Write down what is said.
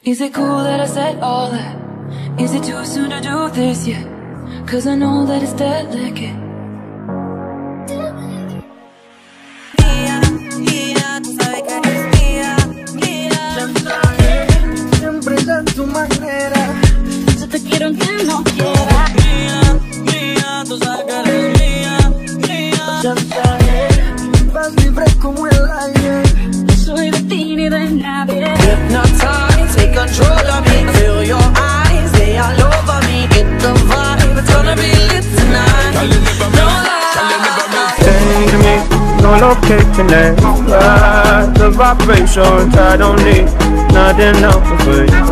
Is it cool that I said all that? Is it too soon to do this yet? Cause I know that it's delicate Mía, mía, tú sabes que eres mía, mía. Siempre es tu manera. Yo te quiero aunque no quiera. Mía, mía, tú sabes que eres mía, mía. Chantaje, vas libre como el aire. Soy de ti ni de nadie. Hypnotize, take control of me. Feel your eyes, they all over me. Get the vibe, it's gonna be lit tonight. No lie. Take me, no location there. Ride the vibrations, I don't need nothing else but you.